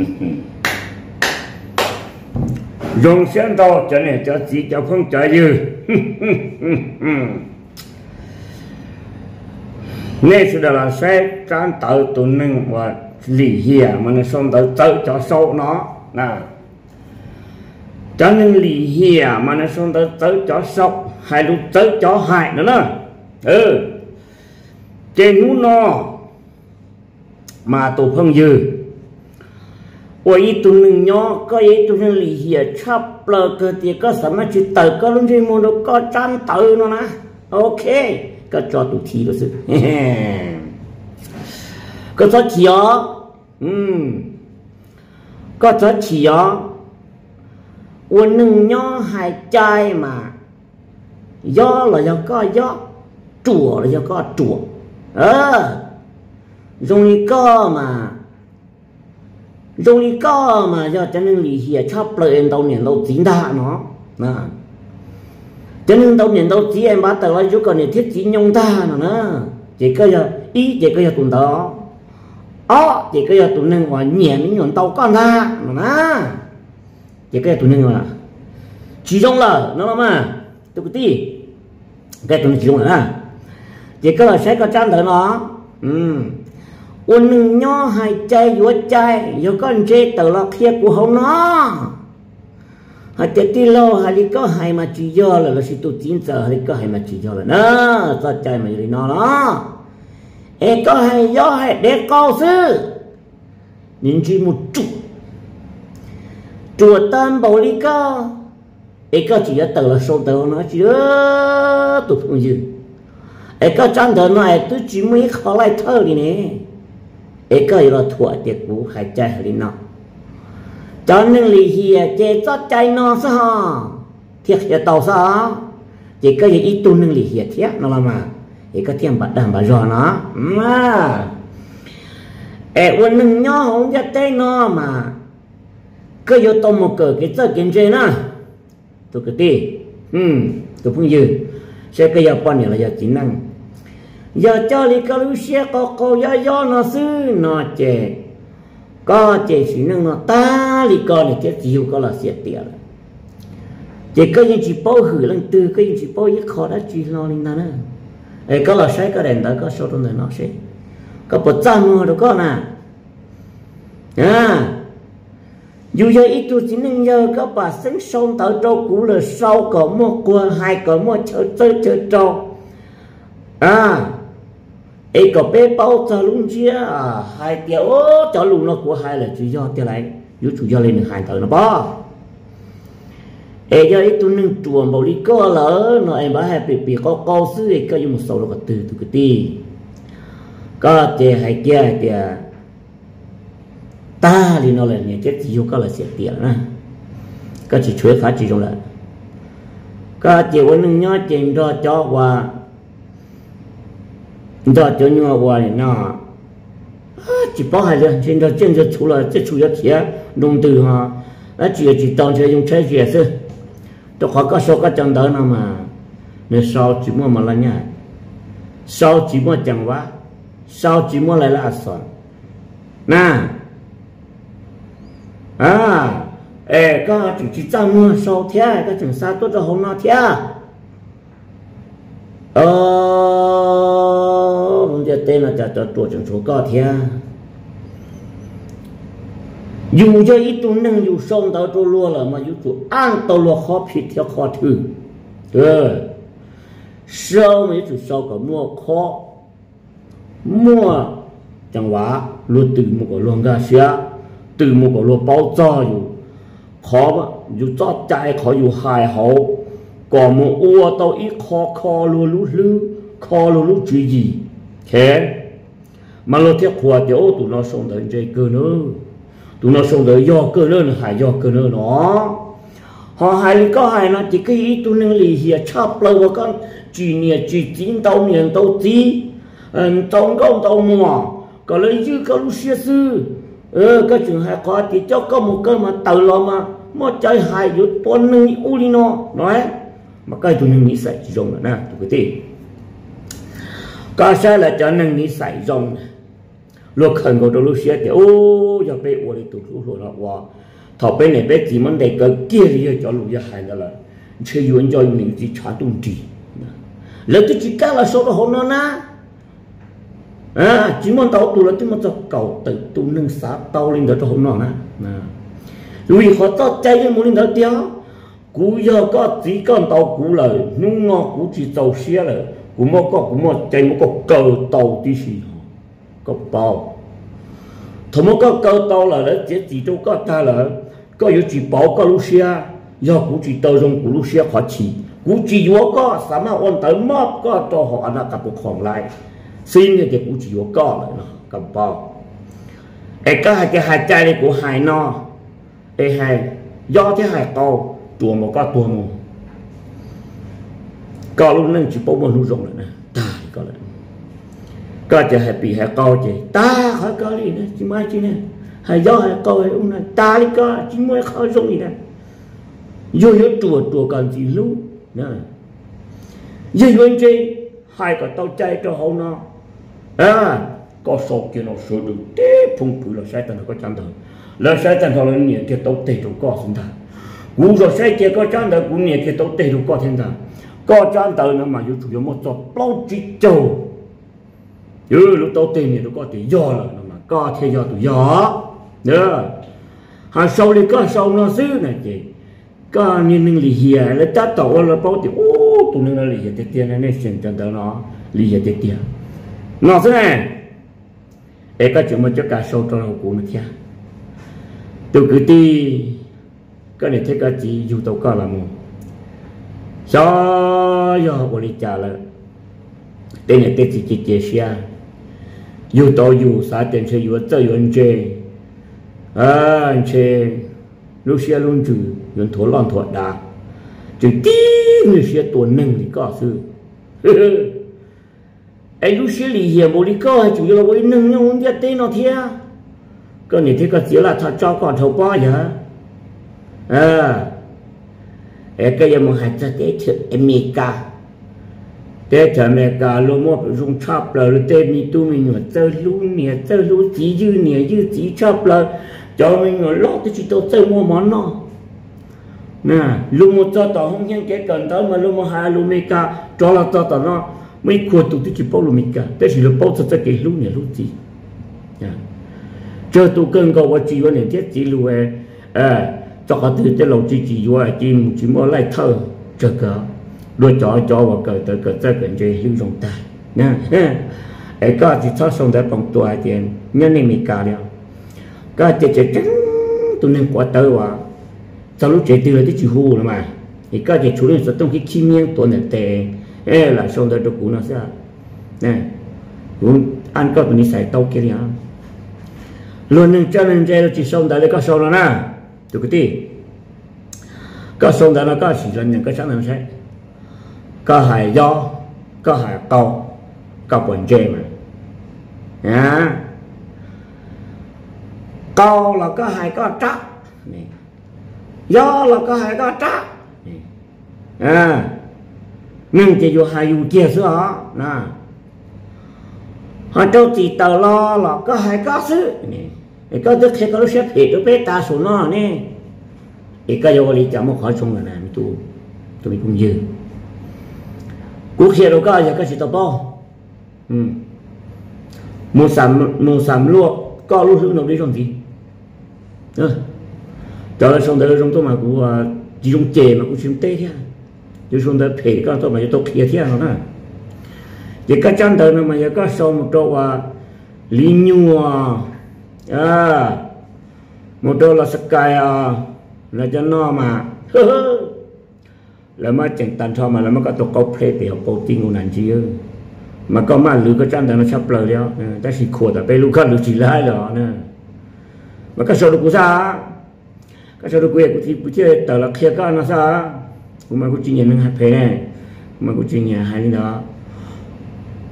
dùng xem đâu cho nên cho chỉ cho không cho dư. Nên sự là sẽ trang tự tụi mình và lì hìa mà nó xong tự tự cho sâu nó. Nè cho nên lì hìa mà nó xong tự tự cho sâu hay lúc tự cho hại nữa nè. Ừ. Trên núi nó mà tụ không dư. 我一度能鸟，个一度能理解，差不了个的个什么去斗个龙这么多个战斗了呢？OK，个抓住题个是，嘿嘿，个抓题哦，嗯，个抓题哦，我能鸟还在嘛？要了要个要，做了要个做，呃，容易个嘛。 Rồi đi có mà cho cho nên lì hiệp chấp lời em đâu nhận đâu chính đa nó. Nè cho nên đâu nhận đâu chỉ em bắt tàu là chút còn này thiết chỉ nhung ta nó nè chỉ có giờ ý, chỉ có giờ tuần đó. Ó, chỉ có giờ tuần nên gọi nhẹ mình nhuận tàu con ta nó nè chỉ có giờ tuần nên gọi chỉ trong là nó mà tôi cái tí cái tuần chỉ trong là chỉ có là sẽ có trang đỡ nó. Ừ. วันหนึ่งย่อหายใจหัวใจอยู่ก้อนเจตลอดเทียกูเขาเนาะหายใจที่โลหายก็หายมาจียอเลยแล้วสิตัวจีนเจอหายก็หายมาจียอเลยนะสะ ấy cái là thua tiệt cũ hay chạy hơi nó cho nên lì hiệp chế cho chạy nó sao thiệt hiệp tàu sao chỉ cái gì ít tu nên lì hiệp thiệt nó là mà ấy cái tiền bạc đàm bạc rõ nó mà ấy quân nâng nhỏ không cho tay nó mà cứ vô tố một cờ cái giờ kinh tế nè tôi cái đi ừ tôi không dư sẽ cái yếu quan này là yếu chính năng giờ cho li cái lu xe, có cô ya ya nó sư nó chè. Có chè chỉ năng nó ta li có này chết chiều có là xe tiền chỉ có những chỉ bao hử lần từ cái những chỉ bao ít khó đã chỉ lo linh ta nữa. Ấy có là sai cái đèn đó có số trong này nó sẽ có bộ trang mua được có nè à. Dù giờ ít tu chỉ nên nhờ các bà sinh sống tạo trâu cũ là sau, có một qua hai có một chơi chơi chơi trâu. À ấy có bé bao cho luôn chia? À hai tiểu cho luôn nó của hai là chủ do tiêu lại yếu chủ do lên hai tờ nó bao ấy giờ ấy tôi nâng chuồng bảo đi có lỡ, nó em bảo hai bị bị có câu sư ấy có dùng một số nó có từ từ cái ti. Có tiền hai kia tiền ta thì nó là nhà chết, chỉ có là sẽ tiền nè có chỉ chuối phá chỉ trong là có chỉ vấn nâng nhớ tiền cho cho qua đó cho nhau qua này nó chỉ bảo hai lần trên đó trên đó除了这除了铁弄的哈那只只当成用车也是都好个说个讲到那嘛那烧寂寞嘛了呢烧寂寞讲话烧寂寞来了算那啊哎个就去张么烧天个整啥多着红那天ờ không cho Tên là cho cho tổ trưởng số có thia dù cho ít tu nâng dù sông tao tu lúa là mà dù tu ăn tao lúa khó ผิด theo khó thử ừ sau mấy chủ sau có mua khó mua chẳng quá luôn từ một cái luôn ra xia từ một cái luôn bao cho dù khó dù cho chạy khó dù hài hậu có một ua tao ít khó khó lúa lú lú khó lúa lú chuyện gì thế. Mà lo thiết khoa ô tụi nó sống tới chơi cơ nữa tụi nó sống tới do cơ nữa hay do cơ nữa nó. Họ hay có hay nó, chỉ cái ý tụi nó lì hiệp chắp lâu và con. Chỉ nhẹ chỉ chín tàu miền tàu tí. Tàu công tàu mò. Có lấy chứ, có lúc xưa sư ờ cái trường hay có thì cho có một cái mà tàu lo mà. Mà chơi hay chút tuần nâng u đi nó. Nói. Mà cái tụi nâng ní chỉ dùng là nè, tụi cái gì có sao là cho nâng ní sảy rồng luộc khẩn của tôi lúc xe thì, ô giờ bé ô đi tụt lúc rồi thọ này chỉ muốn kia đi cho lúc là chơi yuan cho mình chỉ trả tung trì. Lỡ tôi chỉ là số đó hôm na à chỉ muốn tàu tụ là chỉ muốn cho cầu tự tụ nâng tàu lên đó cho hôm nọ na vì họ tao chạy cái muốn lên đó tiêu. Cú giờ có chỉ con tàu cú lời nhưng ngọ cú chỉ tàu xe lời cú mua có cú mua chạy mua có cờ tàu tí gì có bao thằng mua có cờ tàu là đó chỉ chỉ trong có ta là có yếu chỉ bảo có lúc xe giờ cú chỉ tàu trong cú lúc xe khó chỉ cú chỉ vô có sao mà ôn tới mót có cho họ là cặp một khoản lại xin thì cú chỉ vô có lại nó cầm bao ai có hai cái hai trái này của hai no ai hai do thế hai tàu tua một có tua một có lúc nâng chỉ bố một lúc rộng lại nè. Ta có lại. Có chỉ hai bị hai co chỉ ta khỏi có đi nè? Chỉ mai chỉ nè. Hay do hay co hay ông này ta đi có, chỉ mới khỏi rộng gì nè. Vô vô chùa chùa cần gì lúc nè. Dù bên chi hai cái tàu chạy cho hậu nó. À có số kia nó số được té phong phú là sai tận có chân thật là sai tận thôi là nhiều cái tao tệ trong có sinh thành cú rồi sai kia có chân thật cú nhiều cái tao tệ trong có thiên thành có chán tờ nó mà yêu chủ yếu một chỗ bao chỉ châu ừ lúc tàu tệ thì nó có thể do là nó mà. Có thể do tụi gió nữa hàng sau đi, có sau nó xứ này chị. Có như nên lì hiền là ta tàu là bao thì ô tụi nên là lì hiền tiền này nên xem chân tờ nó lì hiền tiền. Nó thế này. Ấy có chuyện mà cho cả sau trong lòng của nó theo tôi cứ đi. Cái này thấy cái gì dù tàu có là một. cho giờ bộ đi trả là tên này tên chỉ chị chị xia. Dù to dù sa tên sẽ dù tới dù anh chê à anh chê lúc xia luôn chữ dù thổ lòng thổ đá chữ tí người xia tuần nâng thì có sự ai lúc xia lì hiểm bố đi có hay chủ yếu là bố đi nâng nhau không biết tên nó thế có này thì có chỉ là thật cho còn thầu bao giờ à ai cái em hay cho tế thử America tế thử America lúc mà dùng chop là lúc tế mi tu mình ở chơi lú nè chơi lú chỉ dư nè dư chỉ chop là cho mình ở lót thì chỉ tôi chơi mua món nó nè lúc một cho tao không nhận cái cần tới mà lúc một hai lúc America cho là cho tao nó mấy khu tụ tí chỉ bao lù mình cả thế chỉ là bao cho cái lúc này lúc gì cho tụ cần có cái gì vấn đề chỉ ấy, à cho họ từ cái lâu chỉ chỉ vậy chỉ chỉ mua lại thơ cho cả đôi chó chó và cờ, tới cờ tới cờ chơi lưu dùng ta nha ấy có thì thoát xong đã bằng tuổi tiền nhân này mình cả được có thì chỉ trắng tôi nên quá tới và sau lúc chạy tiêu là chỉ hù là mà. Thì có thì chủ lên số trong cái chi miếng tuần này tệ. Ê, là xong đã được cú nó sẽ. Nè cũng ăn có mình xài tàu kia đi luôn nên cho nên chơi là chỉ xong đã đấy có xong rồi nè tụi cái gì có xong đấy nó có sử dụng những cái sản phẩm sai có hải do có hải tàu có quần chơi mà. Nhá tàu là có hải có trắc do là có hải có trắc à nhưng chỉ dù hai dù kia sữa họ nè họ đâu chỉ tờ lo là có hai có sự nè có tức thế có lúc xếp thì tôi ta số nó nè. Thì cái vô lý chả một chung là này tu tôi cũng dư. Cuộc hiện đâu có, giờ có chỉ tao bao ừ. Một sắm một sắm luộc, có lúc hữu nào đi trong gì? Ờ. Xong tới trong tôi mà cũng à, chỉ dùng chè mà cũng dùng tê thế à. chứ xuống tới phê tôi mà tôi kia thiên nó nè chỉ các chân tới mà có xong một chỗ à, lý nhu อ่ามดอละสกายอะแล้วจะนอมาแล้วมาเจงตันทอมาแล้วมันก็ตกเกาเพลเปียวโปติงอุนันจีเออมันก็มาหรือก็จ้ำแต่มันชอบเปลือยแล้วแต่สิขวดแต่ไปรู้ขั้นหรือสีร้ายหรอน่ะมันก็สรุปกูซาก็สรุปกูเอกกูที่กูเจอแต่ละเคลียก็นะซะกูมากูจริงอนึงฮะเพลแน่มากูจริงอย่างนเนาะ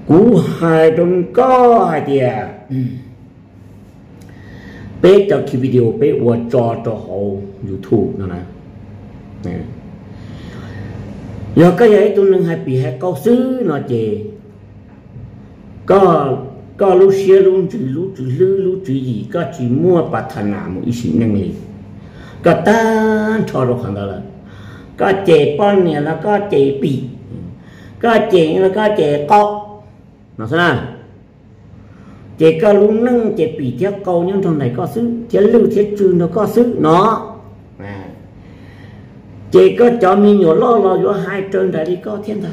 กูหายรงก็หายเตี้ย nhận hai phê này kuma ku chi nhận hai đó cú hai trong có hai tia bé cho khi video bé wa cho cho hậu youtube nó nè giờ cái ấy tôi nâng hai bị hai câu xứ nó chè có có lúc xia lúc chữ lúc chữ lư lúc chữ gì có chỉ mua bát thần nào một ít năng lực có tan cho được hàng đó là có chế bao nhiêu là có chế bị có chế là có chế có nó sao chế cơ lũ nâng chế bị chế câu nhưng trong này có sự chế lưu chế trừ nó có sự nó. À. chế cơ cho mình nhỏ lo lo vô hai chân đại đi có thiên thà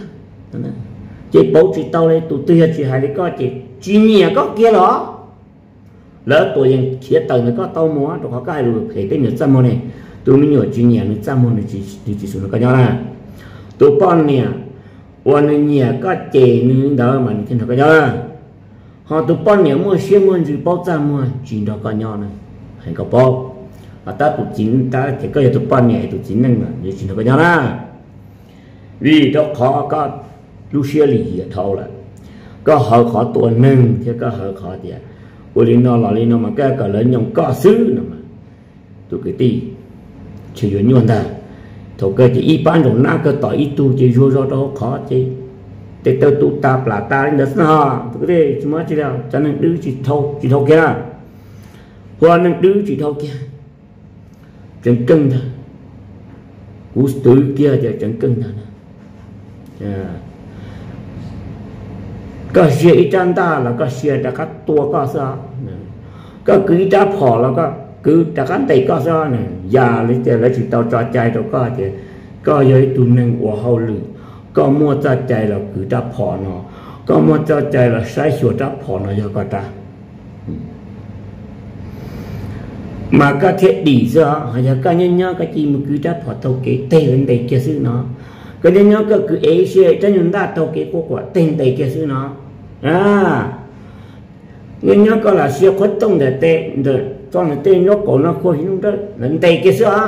chế bố chỉ tao đây tụi tôi chỉ hai đi có chế chỉ nhẹ có kia đó. Lỡ tụi yên chế tàu nó có tàu múa rồi có cái rồi thì cái nhớ môn này. Tụi mình nhỏ chỉ nhẹ nó trăm môn này chỉ chỉ số nó có nhau là tụi con nè quan nè có chế nữa đó mà nó có nhau là họ tụ bao nhiêu mua xe mua gì bao trăm mua chuyện đó có nhau này. Hay có bao à ta tụ chính ta thì có tụ bao nhiêu tụ chính năng mà như chuyện đó có nhau na vì đó khó có lúc xe lì thâu là có họ khó tuổi nâng thì có họ khó tiền, ủa linh nó là linh nó mà cái cái lớn nhông có xứ nữa mà. Tụ cái ti chỉ có nhuận ta thâu cái chỉ y bán rồi na cái tỏi ít tu chỉ vô rồi đó khó chỉ để tao tu ta là ta đến đó sao cái đấy chúng ta chỉ là cho nên đứa chỉ thâu chỉ thâu kia hoa nên đứa chỉ thâu kia chân cân thôi cú tử kia thì chân cân thôi à có xe ít chân ta là có xe đã cắt tua có sao có cứ đã phò là có cứ đã cắt tay có sao này già lấy tiền lấy chỉ tao cho chạy đâu có thì có giới tu nên của hậu lử có mua cho chạy là cứ đã phò nó có mua cho chạy là sai sửa đã phò nó cho có ta mà có thể đi ra hay là cái nhân cái gì mà cứ đã phò tàu kế tê lên đây kia xứ nó cái nhân nhớ cái cứ ấy xe cho nhân ta tàu kế của quả tên đây kia xứ nó à nhân nhớ có là xe khuất tông để tê để cho nó tê cổ nó khôi nó đó lên đây kia xứ á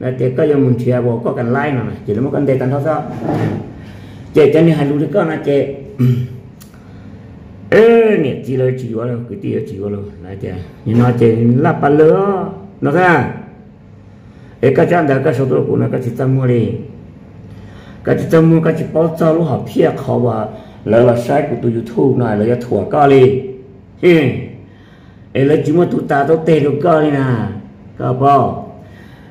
là tê có giờ mình chia có cần like nào này chỉ là một con tê tan thôi sao chế cho nên hai lúc đó nó chế ê nè chỉ là chỉ vào rồi cái tia chỉ vào rồi lại chế nhưng nó chế là ba lứa nó ra ê cái chân đó cái số đồ của nó cái chỉ tâm mua đi cái chỉ tâm mua cái chỉ bao giờ lúc học phía họ và lỡ là sai của tụi youtube này là thua có đi ê là chỉ mà tụi ta đâu tê được có đi nè có bao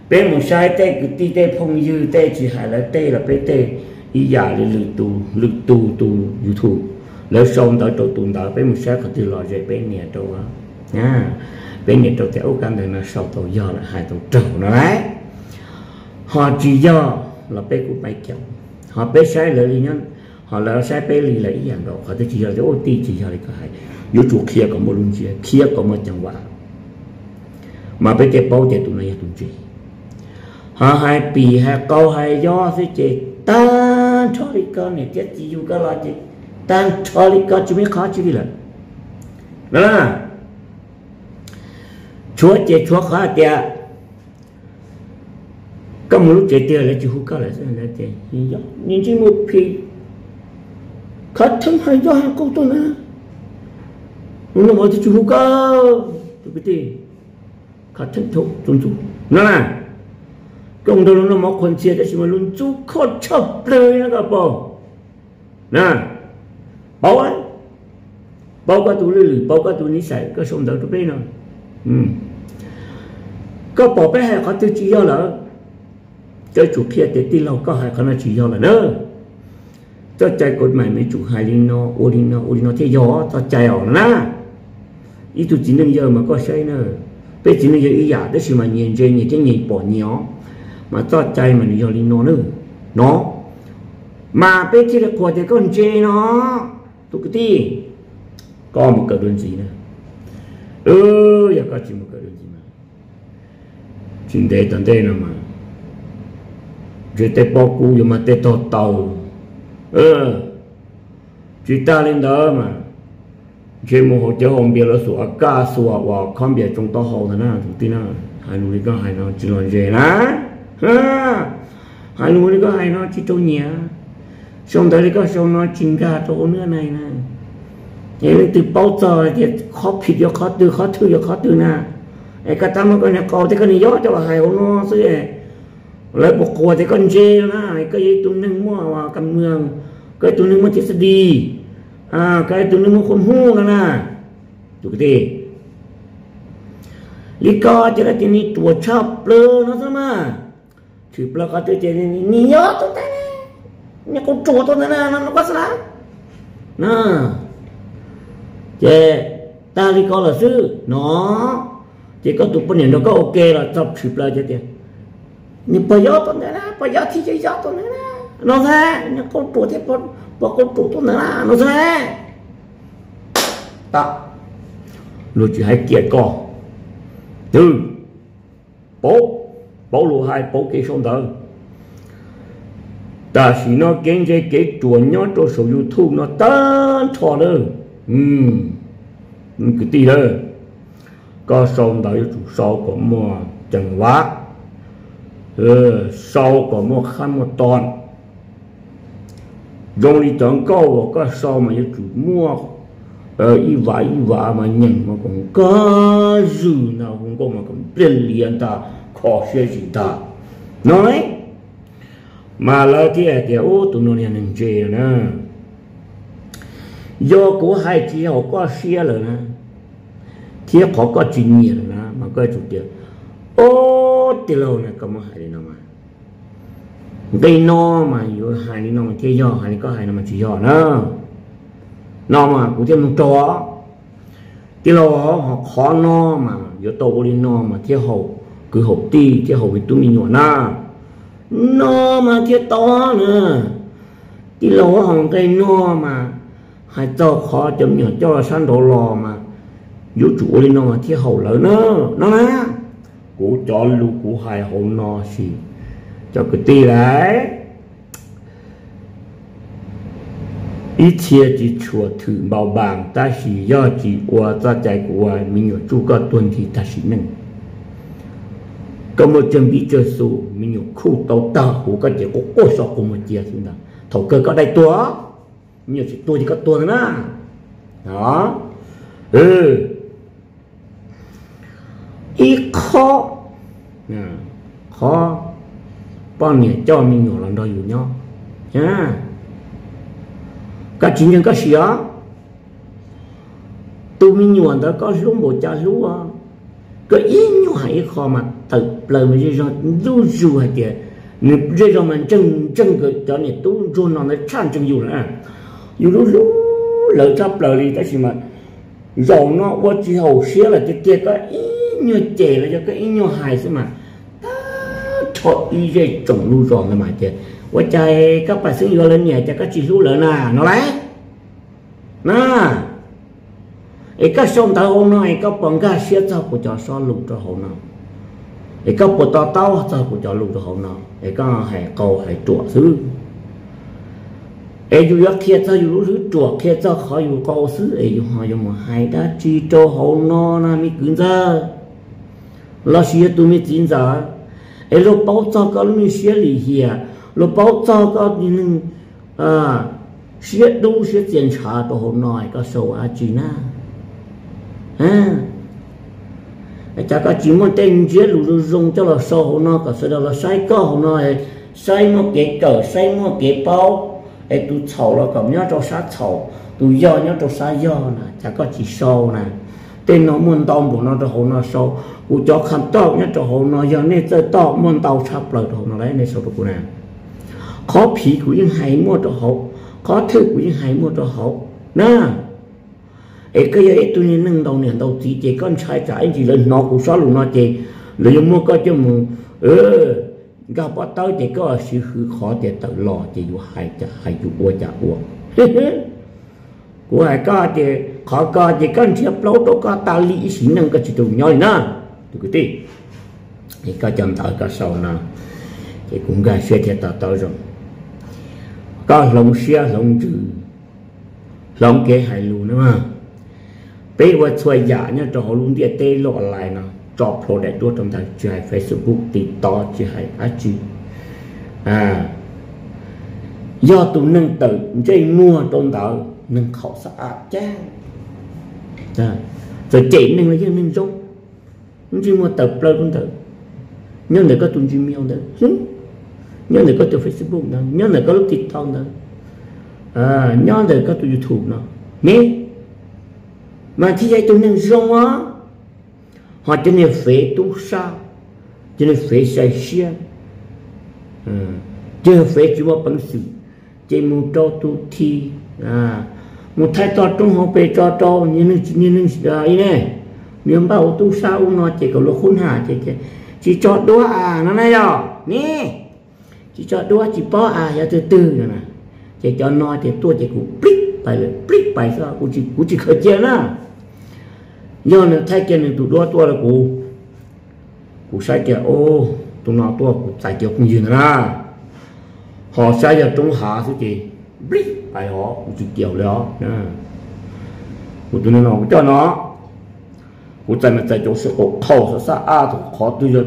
bên một sai tê cái tê tê phong dư tê chỉ hay là tê là bé tê ý giả để lực tu lực tu tu youtube lỡ xong tới trâu tụng đạo bên một sáng có từ lò dậy bên nhà trâu á. Nha. Bên nhà trâu theo căn này là sau tàu do là hai tàu trâu nó đấy. Họ chỉ do là bé của bài kéo họ bé sai lợi lý nhân. Họ là sai bé lì là ý dạng đó họ chỉ là ô, ti chỉ là cái hay yếu chủ kia có một luân chia kia có một chẳng quả. Mà bé cái bao giờ tụi này tụi gì họ hai bì, hai câu, hai do thế chị tan cho đi con này chết chỉ dùng cái lo chị tan cho đi con chúng mình khó chứ đi là đó là chúa chị chúa khó chị có một lúc chị tiền là chị hút cái là sao là chị nhưng chỉ một phi khó thấm hay do hai câu tôi nữa nó mà chị hút cái tôi biết đi khó thấm thuộc tôn chủ nó là công đồ nó một con chia đó chỉ mà luôn chú khó chấp lời nó cả bộ nè, bảo ấy, bảo cái tụ lử bảo cái tụ ní sải cái sông đầu tụ bên nào ừ. Có bảo bé hay có tiêu chí do là, cho chủ kia để tin lâu có hay có là chỉ do là đó cho chạy cột mày mấy chủ hai linh nó, ô linh nó, ô linh nó thế gió, cho chạy ở na ý tụ chỉ nên giờ mà có sai nữa bây chỉ nên giờ ý giả đó là mà nhìn trên nhìn trên nhìn bỏ nhỏ mà cho chạy mà nó đi nó nữa. Nó. Mà bây giờ là của thì con chê nó. Tụi cái gì có một cái đơn gì nữa. Ừ giờ có chỉ một cái đơn gì mà. Chính đề tận đây mà. Chỉ tế bao cú rồi mà tế to tàu. Ừ. Chỉ ta lên đó mà. Chỉ một hồ chơi hôm bia là sủa, ca sủa và không biết trong to hậu thế nào thì tin nào. Hai người có hai nó chỉ nói gì nè ha hai người có hai nó chỉ trâu nhẹ xong tới có xong nó chinh ra chỗ nữa này nè thế từ bao giờ thì khó ผิด cho khó từ khó thứ cho khó từ nè cái cái tâm cái nhà cầu thì cái này gió cho là hai nó xí lấy bộ quần thì con chê na? Cái gì tụi nâng mua vào cầm mương cái tụi nâng mua thiết đi à cái tụi nâng mua con hú nè tụi cái gì lý do cho nên thì chùa chập lơ nó sao mà chỉ lơ có tôi chỉ ni nhớ tôi thấy nhà con chùa tôi này nó có sao nè. Chế ta lý là sư. Nó chỉ có tụi bên nó có ok là chập chỉ cho tiền ni bây giờ tôi này bây giờ thì chỉ giờ tôi này nó thế nhà con chùa thì con con chùa tôi này nó thế ta. Rồi chỉ hai kiệt co, từ bố bố lù hai bố cái sông đầu ta chỉ nó kiến chế cái chuột nhớ cho số youtube nó tan thọ đó ừ cái tí đó có sông đầu chủ sau có mua chẳng quá ừ ờ, sau có mua khăn một ton dùng đi chọn câu có sau mà chủ mua. Ờ y vả y vả mà nhận mà cũng có gì nào cũng có mà cũng biết liền ta khó sẽ gì ta nói, mà là thì thì ô tụi nó liền nên chơi nè. Do của hai chị họ có xe rồi nè, thì họ có chuyên nghiệp nè, mà có chủ tiền ô thì lâu nè, có hai đi nó mà? Đây nó mà อยู่ hai đi nào mà? Chơi do hai có hai nào mà? Chỉ do nữa nó mà cũng thêm một trò cái lo họ khó nó mà yếu tố đi nó mà thiết hậu cứ hộp ti chứ hộp tụi mình nhỏ na. Nó mà chứ to nữa. Tí lỗ hòn cây no mà hai cho khó chấm nhỏ cho san đồ lò mà. Vô chủ lên nó mà chứ hậu lỡ nữa, nó má. Của cho lu của hai hậu no xì. Cho cái ti đấy. Ít chia chỉ chùa thử bảo bàng, ta chỉ do chỉ qua ta chạy của mình ở chú có tuần thì ta chỉ nâng có một chuẩn bị chơi số mình nhiều khu tàu tàu hồ có chỉ có cô sọ của một chia xuống đó thầu cơ có đại tua nhiều chỉ tua chỉ có tua nữa đó. Ừ. Ít khó. Ừ. khó. Bọn nhỉ cho mình nhỏ lần đầu อยู่ nhau. Nhá. Các chính nhân các sĩ tôi mình nhỏ đó có lúc bộ cha lúc cái ý nhỏ hay khó mặt tự lời mà rồi du du hay kìa. Nếu rồi rồi mình chân chân cái cho này tu rồi nó nó chăn chân dù nữa. Dù lúc lúc lời chấp lời đi tại mà. Dầu nó qua chỉ hầu xía là cái kia cái ý như chè là cho cái ý như hài xí mà. Cho ý dây trồng lưu rồi mà kìa. Quá trời các bà sư vô lên nhà cho các chị chú lợn là nó lấy nè ấy các sông tao hôm nay các bằng các xe cho của cho so lục cho hậu nào. ไอ้ก็ปวดต่อเต้าจะกูจะลูกตัวเขาเนาะไอ้ก็แห่โกแห่จวดซื้อไอ้อยู่ยักเคียดจะอยู่รู้ซื้อจวดเคียดจะขออยู่โกซื้อไอ้อยู่หอยอยู่มาหายได้จีโตเขาเนาะนะมีกึ่งจะเราเชียตัวมีจริงจ้ะไอ้ลูกเป้าจ้าก็มีเชียหลี่เฮียลูกเป้าจ้าก็มีหนึ่งอ่าเชียดูเชียเจียนชาตัวเขาหน่อยก็โซอาจีน่าอ่า chả có chỉ muốn tên chế lũ lũ dùng cho là sâu nó có sự đó là sai cơ nó sai một cái cờ sai một cái bao ấy tu chậu là cầm nhớ cho sát chậu tu do nhớ cho sát do nè chả có chỉ sâu nè tên nó muốn tông bộ nó cho hồ nó sâu u cho khăn tao nhớ cho hồ nó giờ nên tới tao muốn tao sắp lời hồ nó lấy nên sâu được nè khó phí của những hải mua cho hồ khó thức của những hải mua cho hồ nè ấy cái ấy tôi nên nâng đầu nền đầu chỉ chỉ con trai trái chỉ lên nó cũng xóa luôn nó chỉ là dùng mua coi cho mù ơ, gặp bắt tao chỉ có sự hư khó để tự lo chỉ dù hai chả hai dù bua chả bua của hai ca thì khó ca thì con chép lâu đó ca ta lý sĩ năng cái chủ nhoi na tôi cái đi thì ca chậm tạo ca sau na thì cũng gai xe thì tạo tao rồi. Ca lòng xe lòng chữ lòng kế hai luôn đó mà bây giờ xuôi giả nhá, cho họ luôn địa tê lộ lại nó cho pro để đua trong thằng chơi Facebook, thì to chơi hay á à. Do tụi nâng tự, chơi mua tôn tạo, nâng khẩu xã cha à. rồi chỉ nâng là chứ nâng giống chỉ mua tập lên tôn tự nhưng để có tụi chỉ miêu đấy nhớ này có tụi Facebook đó nhớ này có lúc TikTok đó à nhớ này có tụi YouTube đó nè mà thì vậy tôi nên rong á, họ cho nên phải tu sao cho nên phải sai xiên ừ. chứ phế chỉ một bằng sự chỉ muốn cho tu thi. À. Một thái to trong họ về cho cho như nên như nên đấy à, nè. Nếu bảo tu sao nó chỉ có lúc khôn hà chỉ chỉ chỉ cho đua à nó này rồi nè. Chỉ cho đua chỉ bỏ à giờ từ từ rồi nè. Chỉ cho nó thì tôi chỉ cũng plip bài rồi plip bài sao cũng chỉ cũng chỉ khởi chơi nữa do nó thay cái này tụi đua tôi là cũng cũng sai cái ô tụi nó tôi cũng sai cái cũng gì nữa họ sai giờ trung hạ số gì blip bài họ cũng chỉ kiểu đó nè của tụi nó cho nó của tại mình tại chỗ sự cổ thầu sa a thì khó tôi rồi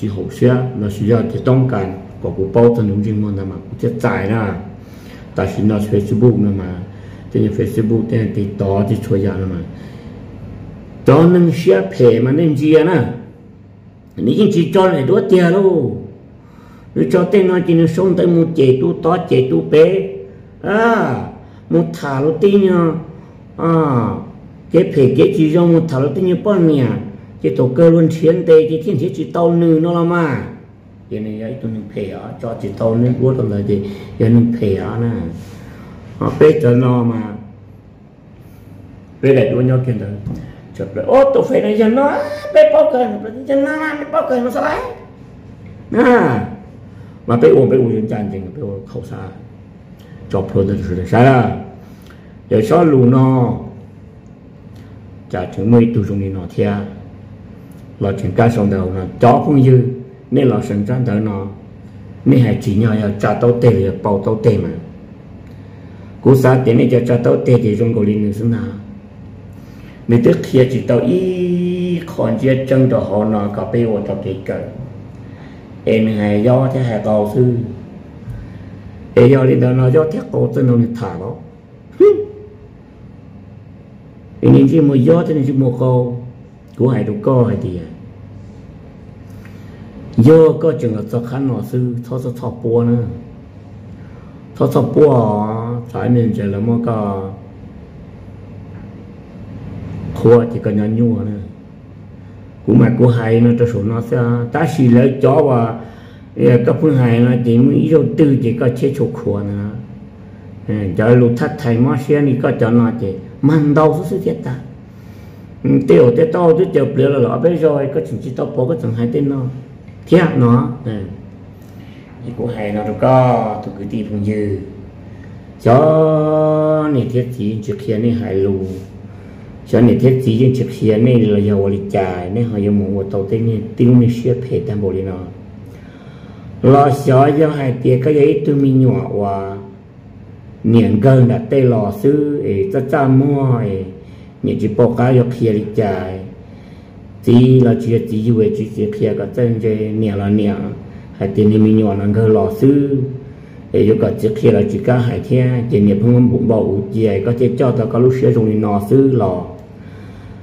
chỉ hậu xe nó 需要 cái đông cần của của bao thân đúng trình môn mà cũng chết dài nè tại vì nó Facebook nè mà trên Facebook trên thì đó thì chơi ra mà cho nên xe phê mà nên gì nè nếu chỉ cho này đốt tiền luôn nếu cho tên nó chỉ nó sống tới một chế tu to chế tu bé. À một thả lô tí nhau à cái phê cái chỉ cho một thả lô tí nhau bao nhiêu cái tổ cơ luôn chiến tê cái thiên thiết chỉ tàu nữ nó là mà cái này ấy tôi nên phê á, cho chỉ tàu nữ bố tao lại thì cái nên phê á nè. Họ bé cho nó mà. Bé lại đua nhau kiện rồi chợt rồi ô tôi phải này cho nó bé bao cờ cho nó nó bao cờ nó sao đấy à mà bé uống bé uống dân chân chính bé uống khẩu xa chọc thôi là được sai là để cho lù nó. Trả chứng mấy tu dùng đi nó thia. Là chuyện cái sông đầu nó, chó không dư, nên là sân trang tới nó. Nên hãy chỉ nhờ trả tao tê là bao tao tê mà. Cú xa tiền này cho trả tao tê thì dùng cổ linh nữa xứng nào. มีตึกเทียจิตตาอีคอนเจียจังดอหอนอกับไปวดกับเกเกิดเอ็นหายย่อที่หาเกาซื้อเอยอริดานอย่อที่โเตันนิถาเนาะอินนี้ที่มือย่อที่นี่โมือเกกูหายดูก็หายดีย่อก็จึงจะขันหนอซื้อทอดทอปัวนะทอดทอปัวสายหนึ่งเจแล้วมันก็ thua chỉ cần nhau nhua nữa cũng mà của hai nó cho số nó sẽ, ta xì lấy chó và các phương hay nó chỉ mới đầu tư chỉ có chế chỗ khổ nè. Giờ lúc thắt thầy mà xe này có cho nó chỉ mang đầu số sự thiệt ta. Ừ, tiêu tiêu to chứ chụp được là lọ bây rồi, có chỉ chỉ tao bố, có chẳng hai tên nó. Thiệt nó. Thì của hai nó có, tôi cứ đi phong dư. Cho này thiết chỉ trước kia này hai lù cho nên thiết chỉ những chiếc xe này là giờ tôi chạy nên họ dùng một tàu tên này tiêu mình xe phê tam bộ đi nó lo xó cho hai tia cái giấy tôi mình nhỏ và niệm gần là tê lò sư ấy cho cha mua ấy những chỉ bộ cá cho kia đi chạy chỉ là chỉ chỉ về chỉ chỉ kia cái chân chơi niệm là niệm hai tia này mình nhỏ là gần lò sư ấy cho cái chỉ kia là chỉ cá hai thiên chỉ niệm không bụng bầu, chỉ ấy có thể cho ta có lúc sử dụng nó sư lò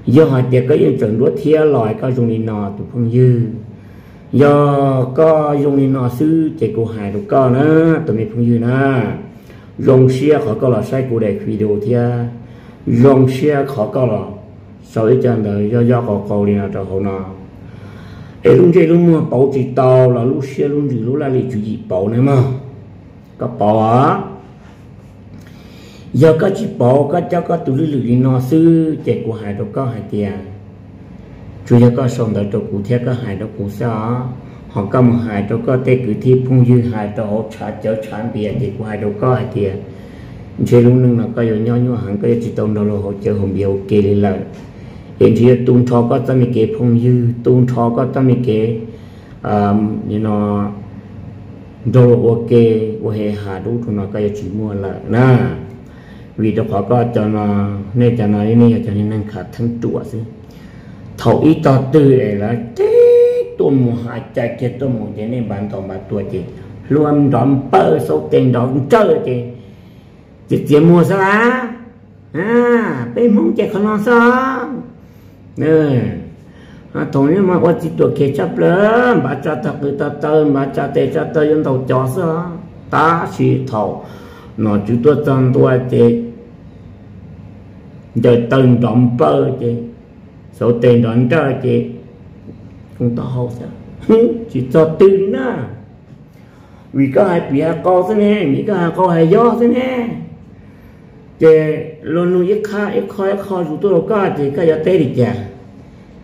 do họ tiệc có những chuẩn đua thia lòi có dùng đi nọ tụ phong dư. Do có dùng đi nọ sư chạy cụ hài tụ có nữa tụ mình phong dư nữa dùng xe khó có là sai cô để đồ thia. Dùng xe khó có là sau ấy chân đời, do do có cầu đi nọ trở hậu nọ ấy lúc chơi lúc mà bảo chỉ tàu là lúc xe lúc gì lúc là lì chủ gì bảo nữa mà có bảo á à? Giờ có chỉ bỏ, có cho có tụi lưỡi lưỡi nó sư chạy của hai đâu có hai tiền chủ yếu có xong đời đâu cụ thể có hai đâu cụ sao họ có một hai đâu có tê cử thi, phun dư hai đâu trả chở sản bìa, chạy của hai đâu có hai tiền chế lúc nâng là có nhiều nhau nhau hẳn, có chỉ tông đâu là họ chơi hồng biểu kê lên là hiện chỉ tung thọ có tâm kế phong dư tung thọ có tâm kế um you know đồ ok của hệ hà đủ tụi nó có chỉ mua là na vì đó họ có cho nó nên cho nó nên cho nên năng khả thân trụ chứ thầu ý to tư này là thế tôi muốn hai chạy chết tôi muốn thế nên bạn tổng bạn tuổi chị luôn đón bơ số tiền đó cũng chơi chị chị chỉ mua sao á à bên mong chạy không nó sao nè à thôi nhưng mà qua chỉ tuổi kia chấp lớn bà cha ta cứ ta tơ bà cha tê cha tơ dân đầu chó sao ta chỉ thầu nó chú tôi chân tôi thì giờ từng động bơ chứ số tiền đó cho chị. Không tao hậu sao chỉ cho tư nữa vì có hai bị hai co thế này vì có hai co hai gió thế này chị luôn luôn ít khá ít khó ít khó dù tôi đâu có thì có giờ tê đi chả.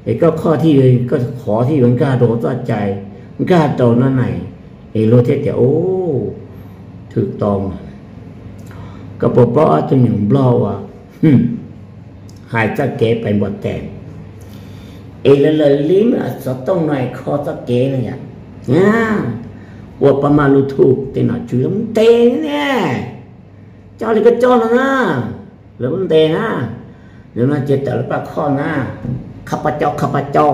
Thì có khó thì có khó thì vẫn cả đồ ra chạy cả đồ nó này. Thì lô thế thì, ô thực tòng หายจะเก๋ไปหมดแต่เอเลเลยลิ้มอะสต้องหน่อยคอจะเก๋เลยอะนะว่าประมาณรูทูแต่หน่อยชื่อมันเตงเนี่ยเจ้าลยก็จ้อแล้นะแล้วมันเตงนะแล้วมันเจ็ตแต่ละประข้อน้าข้าพเจ้าข้าพเจ้า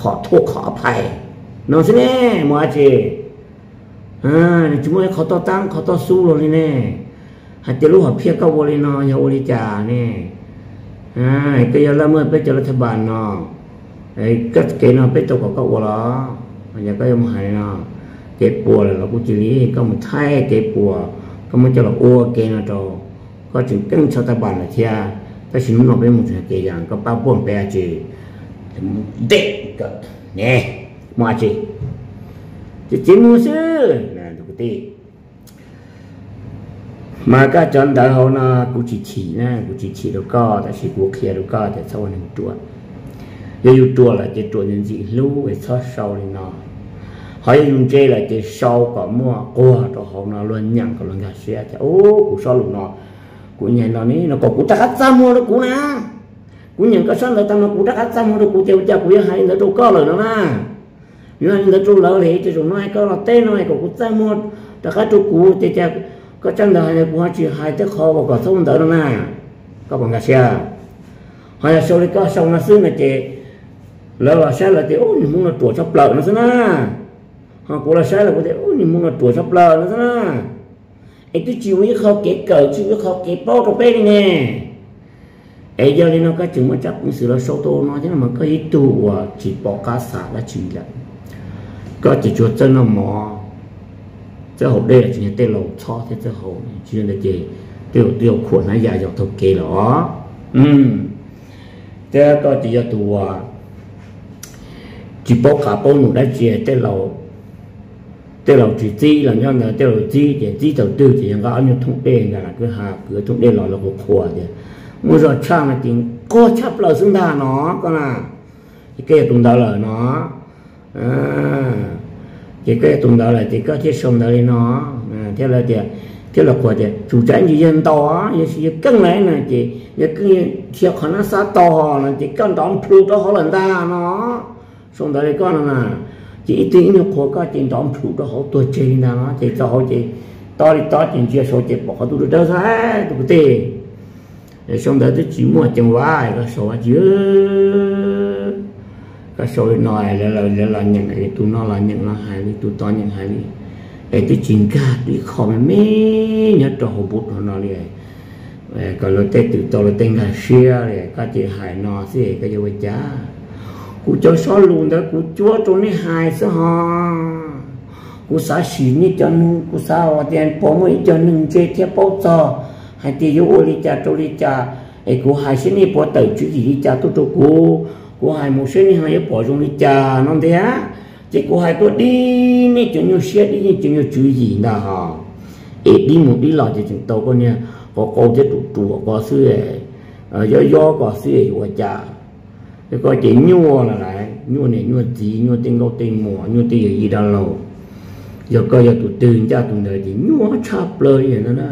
ขอโทษขออภัยนอนสิเน่หมอจีอ่าจุมวยเขาต่อตั้งเขาต่อสู้เลยแน่หัดจะรู้หัดเพียกก็วอลินอยาโอลีจ่าเนี่ย à cái giờ là mới bây giờ là thằng bạn nó ấy cất cái nó bây giờ có cậu đó mà giờ cái ông hải nó cái bùa là nó cũng chỉ lý có một thay cái bùa có một cho là ô cái nó cho có chừng cân cho ta bạn là thia ta xin nó bên một cái dạng có bao buồn bé chị đệ cất nè mà chị chỉ chỉ mua sư nè được cái mà các chọn đại học na cú chỉ chỉ na cú chỉ chỉ đâu có tại chỉ quốc kia đâu có tại sao nên chùa? Giờ yêu chùa là chỉ chùa những gì lưu về xót sau này nó. Hỏi dùng chơi là chỉ sau có mua qua cho họ nó luôn nhận có luôn cả xe thì ô cũng sâu luôn nó. Cú nhận nó ní nó có cú chắc hết ra mua nó cũng nè. Cũng nhận cái sân là tao nó cú chắc hết ra mua nó cũng chơi chơi cũng hay nó đâu có rồi nó na, nếu anh nó trâu lỡ thì chỉ dùng nó hay có là tên nó hay cũng cũng ra mua tất cả trâu cũ chơi chơi có chân đời này cũng chỉ hai tức kho và có thông đỡ nó nè à? có bằng xe à? hay là sau đấy có xong nó xứ là chị. Lỡ là xe là chị ôi muốn là tuổi sắp lợ nó xứ na họ cũng là xe là có thể ôi muốn là tuổi sắp lợ nó xứ na ấy tôi chịu với khó kế cờ chịu với khó kế bao trong bên nè. Ấy giờ nên nó có chừng mà chắc cũng sự là sâu tô nó thế là mà có ý tù à, chỉ bỏ cá xả là chỉ là có chỉ chuột chân là mò. 这后来今天对老炒的这后，今天这都都要困难也要头给了啊，嗯，这个就要多啊，chỉ bảo cả bao nụ đã chia tới lầu tới lầu chỉ chi là nhau nữa tới lầu chi chỉ chi đầu tư chỉ có anh thông đề là cứ hà cứ thông đề là là của khua chứ mua rồi cha mà tiếng có chấp lời xứng đà nó con à cái kia tụng đạo lời nó à chỉ cái tụng đó à, là chỉ có thiết sống đó nó thế là thì thế là của thì chủ tránh như dân to như như cân này là chỉ như cái thiệt khó nó sát to là chỉ cân đón phu đó họ lần ta nó. Sống đó con là chỉ tiếng nó của các chỉ đón phu đó họ tuổi chơi nó chỉ cho họ chỉ to thì to chỉ chia số chỉ bỏ họ tụi đó ra tụi tê sống đó thì chỉ mua chẳng vải cái số chứ cái số nói là là là là những cái tụ nó là những là hai tụ tụi to những hai vị cái cái chuyện cả đi, khó mê nhớ trò hồ bút nó đi cái lo tết tụi to lo tên là xia này cái chị hai nó gì cái gì vậy cha cú cho số luôn đó, cú chúa cho này hai số ha cú sa xí ni cho nung cú sa ở tiền bỏ mũi cho nung chơi theo bao giờ hai tiêu ô li cha cho li cha. Ấy cú hai xí ni bỏ tờ chữ gì cha tôi tôi cú của hai một số như hai bỏ trong đi trà non thế á. Chỉ của hai có đi nè chúng nhiều xe đi nè chúng nhiều chú gì nè hả? Ít đi một đi lò thì chúng tôi có nè có câu chết trụ trụ, có sư ấy. Ờ, do gió có sư ấy, của cha. Cái có chỉ nhua là lại, nhua này nhua gì nhua tên câu tên mùa nhua tên gì đó lâu giờ coi giờ tụi từ cha tụi đời thì nhua chắp lời vậy đó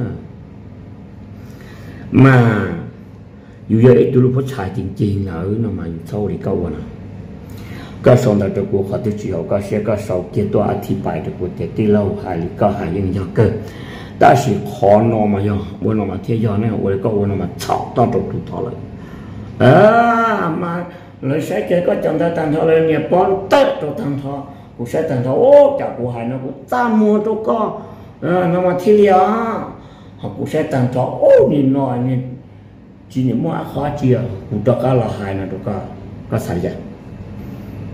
mà dù vậy dulu po phát jing jing na u nó mà sau li kau wana ka sau na to ku kha tu chi ho ka she ka sau ke to a thi pai to ku te ti lau ha li ka ha yin ya ke ta shi kho no ma yo wo no ma thie yo ne wo ka wo no ma chao ta to tu to la a ma lo sai ke ko chang ta tan thọ lên ne pon ta to tan thọ, ku xe tan thọ ô cả ku ha nó ku ta mo to ko nó mà thi liya à, họ cũng xe tặng thọ ô nhìn nọ nhìn chỉ những mua khó chia cũng cho cả là hai là được có cả sai ra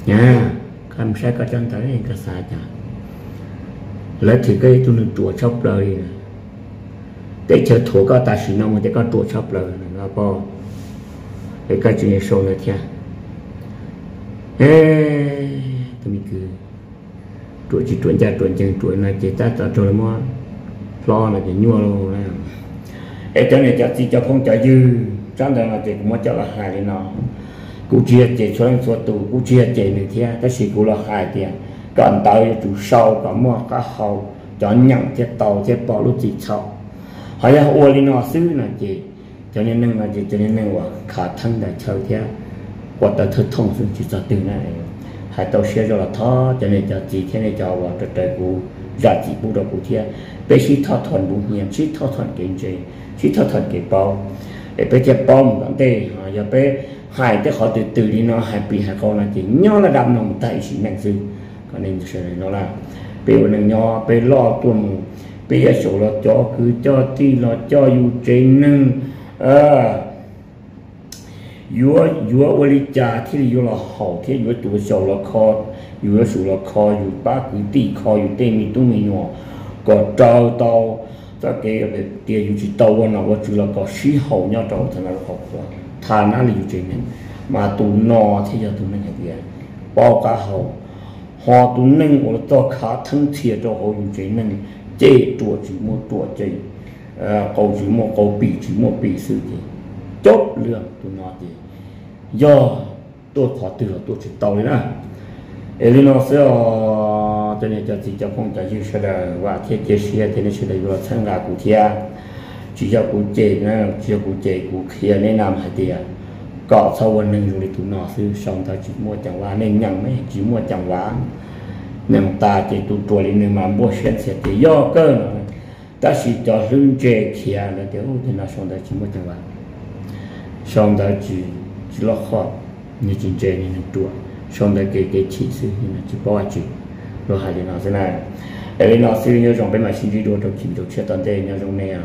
nha cầm sai có chân tới có sai chả. Lấy thì cái tôi nên chùa chốc lời nè. Để chờ thua có tài sĩ nông mà để có chùa chốc lời nè là có cái cái chuyện sâu là thế ê tôi mình cứ tuổi chỉ tuổi già tuổi chân tuổi này chỉ ta tạo cho nó lo là chỉ nhua luôn nè cái cho nên cho chỉ cho phong trả dư. Trong đó là thì cũng mất cho là hài thì nó cụ chia chỉ cho nên số tù cụ chia chỉ này thế cái gì cụ là hài thì còn tới chủ sau có mua có hậu cho nhận cái tàu cái bỏ lúc chỉ sau, hay là ô đi nó xứ là gì cho nên nâng là gì cho nên nâng là khả thân đại chơi thế quả tờ thực thông xuyên chỉ cho từ này. Hay tàu xe cho là thó cho nên cho chỉ thế này cho và trời trời cụ. Dạ Giá trị bù đầu cụ thế bây khi thọ thuận bù hiểm chỉ thọ thuận kinh tế chỉ cho thật cái bom. Để bây giờ bom một đám họ giờ bây hai tê họ từ từ đi nó hai bị hai con là chỉ nhỏ là đâm nòng tay chỉ mạnh dư. Còn nên sẽ nó là bây giờ nên nhỏ bây lo tuần bây giờ số là cho, cứ cho ti là cho dù trên nâng. À yếu yếu ở lý cha thì yếu là hậu thì yếu tuổi sổ là khó yếu sổ là khó yếu ba cứ ti khó yếu tê mi tu mi nhỏ còn trao tao ta cái về tiền yúa chỉ tàu nó có chỉ là có khí hậu nhau trong thì nào học rồi thà nó là yúa chỉ mình mà tụ nọ thì giờ tụ mình học gì bao cả hậu họ tụ nên của to khá thân thiện cho hậu yúa chỉ mình chế tổ chỉ mua tổ chế cầu chỉ một cầu bị chỉ một bị sự gì chốt lượng tụ nó gì do tôi khó từ tôi chỉ tàu đấy nè ấy nó sẽ cho nên cho chị cho phong cho chị sẽ là và thiết kế xe thì nó sẽ là vừa sang là cụ thia chỉ cho cụ chế nữa chỉ cho cụ chế cụ kia nên làm hai tiền có sauวันหนึ่งอยู่ในตุนอซื้อสองตาจิมัวจังหวะเนี่ยยังไม่จิมัวจังหวะเนี่ยตาเจตุตัวนี้เนี่ยมันบวชเสียเสียย่อเกิน ta chỉ cho lưng trẻ kia là điều thì nó xong đó chỉ một tiếng vào xong đó chỉ chỉ lo khó như chỉ trẻ như nó tua xong လို့ဟာဒီနော်စနေအဲ့ဒီနော်စီရီညောကြောင့်ဘယ်မှာရှိကြည့်တော့တော့ကြည့်တော့ချက်တန်တဲ့ညောကြောင့်နေရ